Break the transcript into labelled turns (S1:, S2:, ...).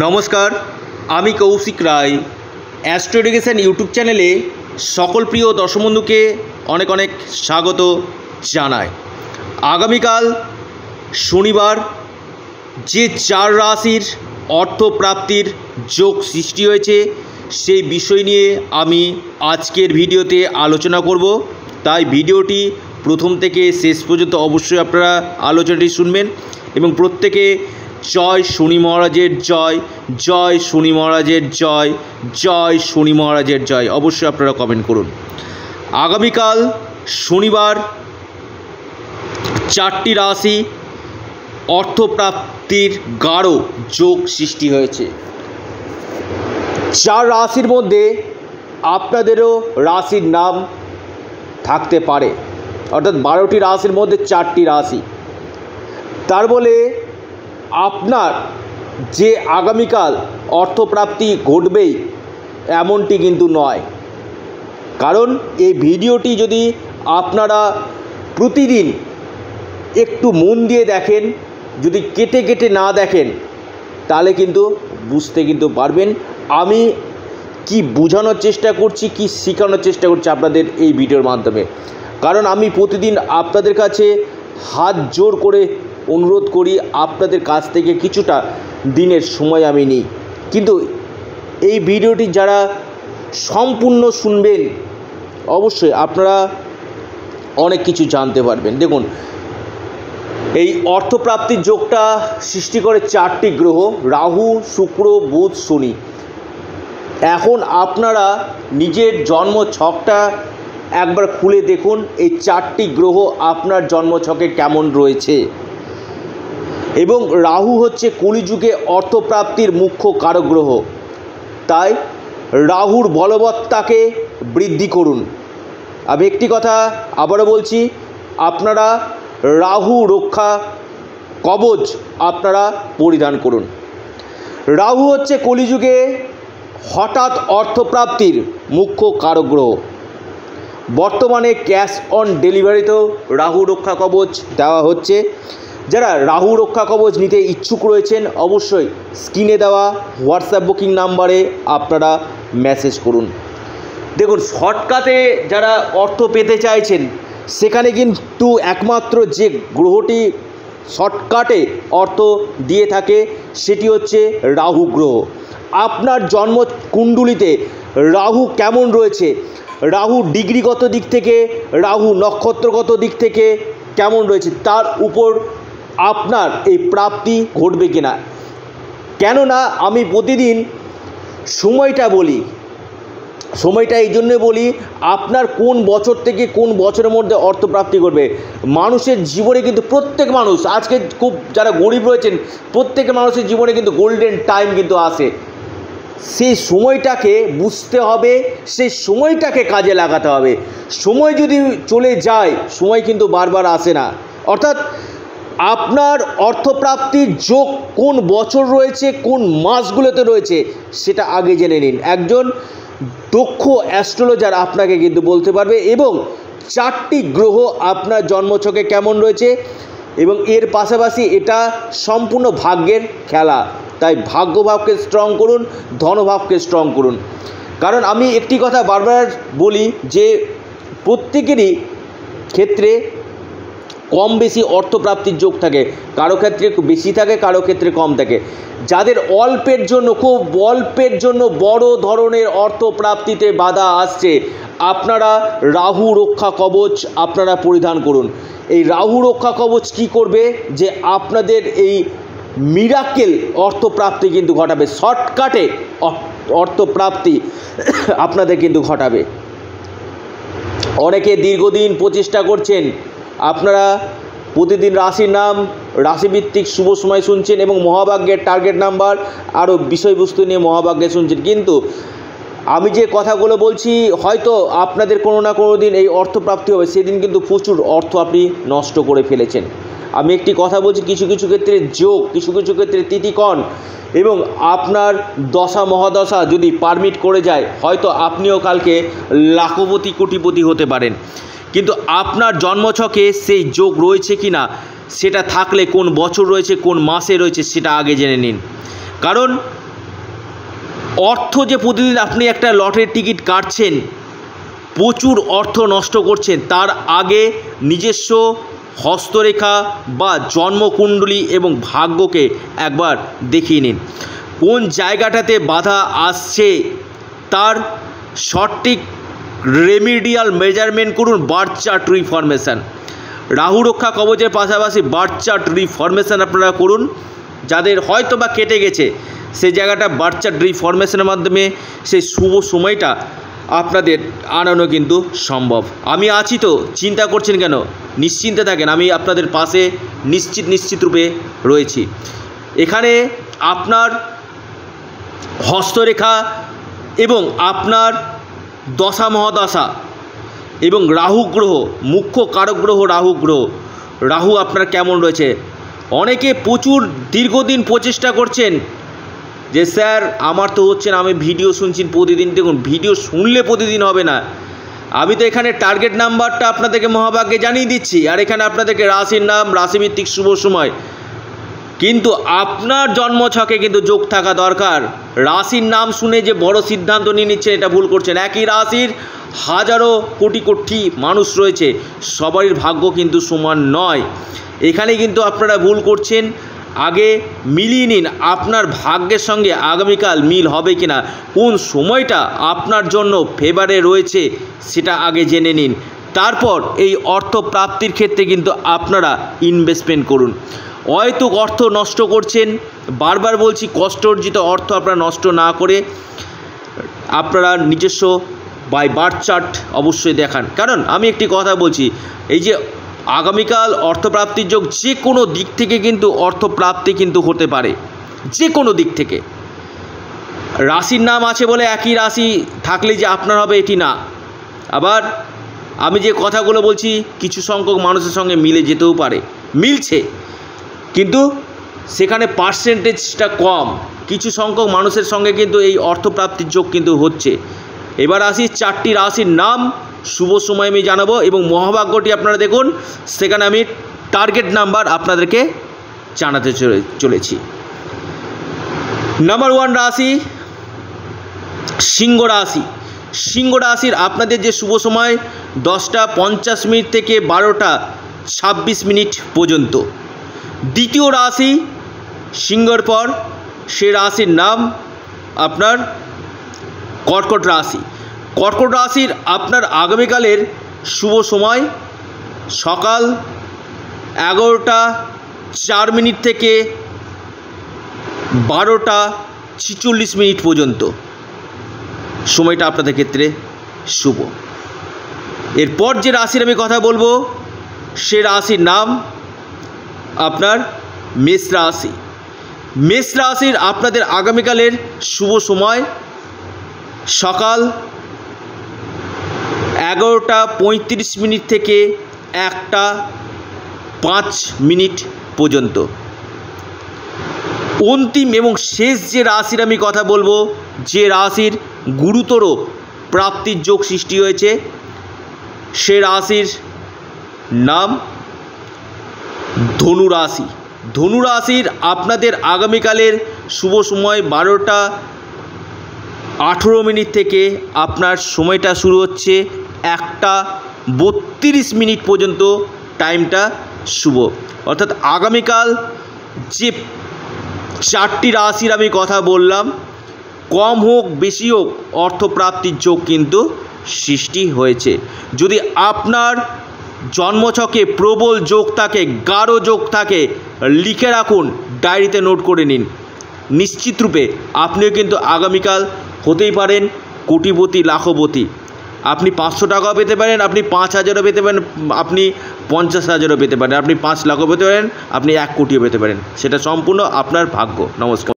S1: নমস্কার, আমি Koushik Roy. Astro education YouTube চ্যানেলে সকল প্রিয় দর্শক বন্ধুকে অনেক অনেক স্বাগত জানাই। আগামীকাল শনিবার যে চার রাশির অর্থপ্রাপ্তির যোগ সৃষ্টি হয়েছে, সেই বিষয় নিয়ে আমি আজকের ভিডিওতে আলোচনা করব। তাই ভিডিওটি প্রথম থেকে শেষ পর্যন্ত অবশ্যই আপনারা আলোচনাটি শুনবেন এবং প্রত্যেকে জয় শনি মহারাজের জয় জয় শনি মহারাজের জয় জয় শনি মহারাজের জয়। অবশ্যই আপনারা কমেন্ট করুন। আগামীকাল শনিবার চারটি রাশি অর্থপ্রাপ্তির গাঢ় যোগ সৃষ্টি হয়েছে। চার রাশির মধ্যে আপনাদেরও রাশির নাম থাকতে পারে। অর্থাৎ বারোটি রাশির মধ্যে চারটি রাশি। তার বলে আপনার যে আগামীকাল অর্থপ্রাপ্তি ঘটবেই, এমনটি কিন্তু নয়। কারণ এই ভিডিওটি যদি আপনারা প্রতিদিন একটু মন দিয়ে দেখেন, যদি কেটে কেটে না দেখেন, তাহলে কিন্তু বুঝতে কিন্তু পারবেন আমি কি বোঝানোর চেষ্টা করছি, কি শেখানোর চেষ্টা করছি আপনাদের এই ভিডিওর মাধ্যমে। কারণ আমি প্রতিদিন আপনাদের কাছে হাত জোর করে অনুরোধ করি আপনাদের কাছ থেকে কিছুটা দিনের সময় আমি নিই। কিন্তু এই ভিডিওটি যারা সম্পূর্ণ শুনবেন, অবশ্যই আপনারা অনেক কিছু জানতে পারবেন। দেখুন, এই অর্থপ্রাপ্তির যোগটা সৃষ্টি করে চারটি গ্রহ, রাহু, শুক্র, বুধ, শনি। এখন আপনারা নিজের জন্ম ছকটা একবার খুলে দেখুন, এই চারটি গ্রহ আপনার জন্মছকে কেমন রয়েছে। এবং রাহু হচ্ছে কলিযুগে অর্থপ্রাপ্তির মুখ্য কারক গ্রহ তাই রাহুর বলবত্তাকে বৃদ্ধি করুন। আমি একটি কথা আবারও বলছি, আপনারা রাহু রক্ষা কবচ আপনারা পরিধান করুন। রাহু হচ্ছে কলিযুগে হঠাৎ অর্থপ্রাপ্তির মুখ্য কারক গ্রহ বর্তমানে ক্যাশ অন ডেলিভারিতেও রাহু রক্ষা কবচ দেওয়া হচ্ছে। যারা রাহু রক্ষা কবচ নিতে ইচ্ছুক রয়েছেন, অবশ্যই স্ক্রিনে দেওয়া হোয়াটসঅ্যাপ বুকিং নাম্বারে আপনারা মেসেজ করুন। দেখুন, শর্টকাটে যারা অর্থ পেতে চাইছেন, সেখানে কিন্তু একমাত্র যে গ্রহটি শর্টকাটে অর্থ দিয়ে থাকে, সেটি হচ্ছে রাহু গ্রহ। আপনার জন্ম কুণ্ডুলিতে রাহু কেমন রয়েছে? রাহু ডিগ্রিগত দিক থেকে, রাহু নক্ষত্রগত দিক থেকে কেমন রয়েছে? তার উপর আপনার এই প্রাপ্তি ঘটবে কিনা? কেননা আমি প্রতিদিন সময়টা বলি। সময়টা এই জন্যে বলি, আপনার কোন বছর থেকে কোন বছরের মধ্যে অর্থপ্রাপ্তি করবে মানুষের জীবনে কিন্তু প্রত্যেক মানুষ, আজকে খুব যারা গরিব রয়েছেন, প্রত্যেক মানুষের জীবনে কিন্তু গোল্ডেন টাইম কিন্তু আসে। সেই সময়টাকে বুঝতে হবে, সেই সময়টাকে কাজে লাগাতে হবে। সময় যদি চলে যায়, সময় কিন্তু বারবার আসে না। অর্থাৎ আপনার অর্থপ্রাপ্তির যোগ কোন বছর রয়েছে, কোন মাসগুলোতে রয়েছে, সেটা আগে জেনে নিন। একজন দক্ষ অ্যাস্ট্রোলজার আপনাকে কিন্তু বলতে পারবে এবং চারটি গ্রহ আপনার জন্মছকে কেমন রয়েছে এবং এর পাশাপাশি এটা সম্পূর্ণ ভাগ্যের খেলা। তাই ভাগ্যভাবকে স্ট্রং করুন, ধনভাবকে স্ট্রং করুন। কারণ আমি একটি কথা বারবার বলি যে প্রত্যেকেরই ক্ষেত্রে কম বেশি অর্থপ্রাপ্তির যোগ থাকে। কারও ক্ষেত্রে বেশি থাকে, কারও ক্ষেত্রে কম থাকে। যাদের অল্পের জন্য, খুব অল্পের জন্য বড় ধরনের অর্থপ্রাপ্তিতে বাধা আসছে, আপনারা রাহু রক্ষা কবচ আপনারা পরিধান করুন। এই রাহু রক্ষা কবচ কি করবে? যে আপনাদের এই মিরাকেল অর্থপ্রাপ্তি কিন্তু ঘটাবে। শর্টকাটে অর্থপ্রাপ্তি আপনাদের কিন্তু ঘটাবে। অনেকে দীর্ঘদিন প্রচেষ্টা করছেন আপনারা প্রতিদিন রাশির নাম, রাশিভিত্তিক শুভ সময় শুনছেন এবং মহাভাগ্যের টার্গেট নাম্বার আরও বিষয়বস্তু নিয়ে মহাভাগ্যে শুনছেন। কিন্তু আমি যে কথাগুলো বলছি, হয়তো আপনাদের কোনো না কোনো দিন এই অর্থপ্রাপ্তি হবে। সেদিন কিন্তু প্রচুর অর্থ আপনি নষ্ট করে ফেলেছেন। আমি একটি কথা বলছি, কিছু কিছু ক্ষেত্রে যোগ, কিছু কিছু ক্ষেত্রে তিতিকণ এবং আপনার দশা, মহাদশা যদি পারমিট করে যায়, হয়তো আপনিও কালকে লাখপতি, কোটিপতি হতে পারেন। কিন্তু আপনার জন্মছকে সেই যোগ রয়েছে কি না সেটা থাকলে কোন বছর রয়েছে, কোন মাসে রয়েছে, সেটা আগে জেনে নিন। কারণ, অর্থ যে প্রতিদিন আপনি একটা লটের টিকিট কাটছেন, প্রচুর অর্থ নষ্ট করছেন, তার আগে নিজস্ব হস্তরেখা বা জন্মকুণ্ডলী এবং ভাগ্যকে একবার দেখিয়ে নিন। কোন জায়গাটাতে বাধা আসছে, তার সঠিক রেমিডিয়াল মেজারমেন্ট করুন বার্থ চার্ট রিফরমেশান রাহু রক্ষা কবচের পাশাপাশি বার্থ চার্ট রিফরমেশান আপনারা করুন। যাদের হয়তো বা কেটে গেছে সেই জায়গাটা বার্থ চার্ট রিফরমেশনের মাধ্যমে সেই শুভ সময়টা আপনাদের আনানো কিন্তু সম্ভব। আমি আছি তো, চিন্তা করছেন কেন? নিশ্চিন্তে থাকেন, আমি আপনাদের পাশে নিশ্চিত নিশ্চিত রূপে রয়েছি। এখানে আপনার হস্তরেখা এবং আপনার দশা মহাদশা এবং রাহু গ্রহ, মুখ্য কারক গ্রহ রাহু গ্রহ। রাহু আপনার কেমন রয়েছে? অনেকে প্রচুর দীর্ঘদিন প্রচেষ্টা করছেন যে, স্যার, আমার তো হচ্ছে না, আমি ভিডিও শুনছি প্রতিদিন। দেখুন, ভিডিও শুনলে প্রতিদিন হবে না। আমি তো এখানে টার্গেট নাম্বারটা আপনাদেরকে মহাভাগ্যে জানিয়ে দিচ্ছি। আর এখানে আপনাদেরকে রাশির নাম, রাশিভিত্তিক শুভ সময়। কিন্তু আপনার জন্মছকে কিন্তু যোগ থাকা দরকার। রাশির নাম শুনে যে বড় সিদ্ধান্ত নিয়ে নিচ্ছেন, এটা ভুল করছেন। একই রাশির হাজারো কোটি কোটি মানুষ রয়েছে। সবারই ভাগ্য কিন্তু সমান নয়। এখানে কিন্তু আপনারা ভুল করছেন। আগে মিলিয়ে নিন, আপনার ভাগ্যের সঙ্গে আগামীকাল মিল হবে কিনা। কোন সময়টা আপনার জন্য ফেভারে রয়েছে, সেটা আগে জেনে নিন। তারপর এই অর্থ প্রাপ্তির ক্ষেত্রে কিন্তু আপনারা ইনভেস্টমেন্ট করুন। হয়তো অর্থ নষ্ট করছেন। বারবার বলছি কষ্ট অর্জিত অর্থ আপনারা নষ্ট না করে আপনারা নিজস্ব বাই বার্থ চার্ট অবশ্যই দেখান। কারণ আমি একটি কথা বলছি, এই যে আগামীকাল অর্থপ্রাপ্তির যোগ যে কোনো দিক থেকে কিন্তু অর্থপ্রাপ্তি কিন্তু হতে পারে। যে কোনো দিক থেকে। রাশির নাম আছে বলে একই রাশি থাকলে যে আপনার হবে এটি না। আবার আমি যে কথাগুলো বলছি, কিছু সংখ্যক মানুষের সঙ্গে মিলে যেতেও পারে। মিলছে। কিন্তু সেখানে পার্সেন্টেজটা কম। কিছু সংখ্যক মানুষের সঙ্গে কিন্তু এই অর্থপ্রাপ্তির যোগ কিন্তু হচ্ছে। এবার আসি চারটি রাশির নাম। শুভ সময় আমি জানাব এবং মহাভাগ্যটি আপনারা দেখুন। সেখানে আমি টার্গেট নাম্বার আপনাদেরকে জানাতে চলে, চলেছি। নাম্বার ওয়ান রাশি সিংহ রাশি। সিংহ রাশির আপনাদের যে শুভ সময় দশটা পঞ্চাশ মিনিট থেকে বারোটা ছাব্বিশ মিনিট পর্যন্ত। দ্বিতীয় রাশি সিংহর পর, সে রাশির নাম আপনার কর্কট রাশি। কর্কট রাশির আপনার আগামীকালের শুভ সময় সকাল এগারোটা চার মিনিট থেকে বারোটা ছিচল্লিশ মিনিট পর্যন্ত। সময়টা আপনাদের ক্ষেত্রে শুভ। এরপর যে রাশির আমি কথা বলব, সে রাশির নাম আপনার মেষ রাশি। মেষ রাশির আপনাদের আগামীকালের শুভ সময় সকাল এগারোটা পঁয়ত্রিশ মিনিট থেকে একটা পাঁচ মিনিট পর্যন্ত। অন্তিম এবং শেষ যে রাশির আমি কথা বলব, যে রাশির গুরুতর প্রাপ্তির যোগ সৃষ্টি হয়েছে, সে রাশির নাম ধনু রাশি ধনু রাশির আপনাদের আগামীকালের শুভ সময় বারোটা আঠেরো মিনিট থেকে আপনার সময়টা শুরু হচ্ছে একটা বত্রিশ মিনিট পর্যন্ত টাইমটা শুভ। অর্থাৎ আগামীকাল যে চারটি রাশির আমি কথা বললাম, কম হোক, বেশি হোক, অর্থপ্রাপ্তির যোগ কিন্তু সৃষ্টি হয়েছে। যদি আপনার জন্মছকে প্রবল যোগ থাকে গাঢ় যোগ থাকে লিখে রাখুন, ডায়েরিতে নোট করে নিন। নিশ্চিত রূপে আপনিও কিন্তু আগামীকাল হতেই পারেন কোটিপতি, লাখপতি। আপনি পাঁচশো টাকাও পেতে পারেন, আপনি পাঁচ হাজারও পেতে পারেন, আপনি পঞ্চাশ হাজারও পেতে পারেন, আপনি পাঁচ লাখও পেতে পারেন, আপনি এক কোটিও পেতে পারেন। সেটা সম্পূর্ণ আপনার ভাগ্য। নমস্কার।